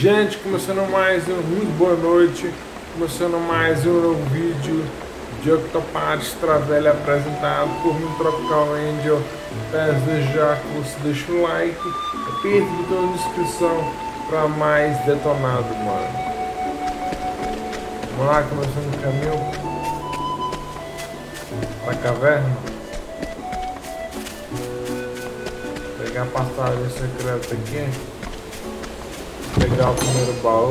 Gente, começando mais um muito boa noite, começando mais um novo vídeo de Octopath Travelha apresentado por mim Tropical Angel. Peço desde já que você deixe o like, aperta o botão de inscrição para mais detonado, mano. Vamos lá, começando o caminho para a caverna. Pegar a passagem secreta aqui pegar o primeiro baú.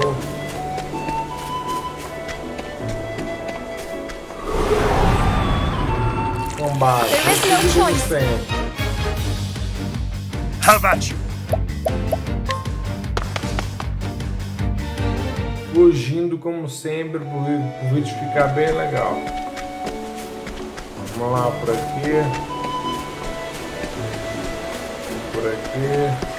Combate. How about you? Fugindo como sempre pro vídeo ficar bem legal. Vamos lá por aqui. Por aqui.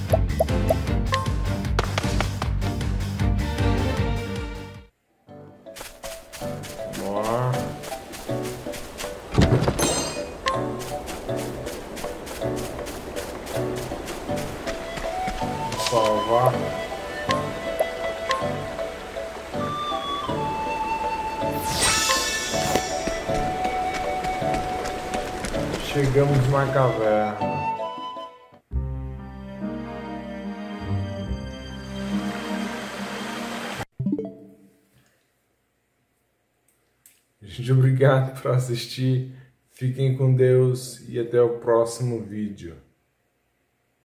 salvar. Chegamos na caverna. Gente, obrigado por assistir. Fiquem com Deus e até o próximo vídeo.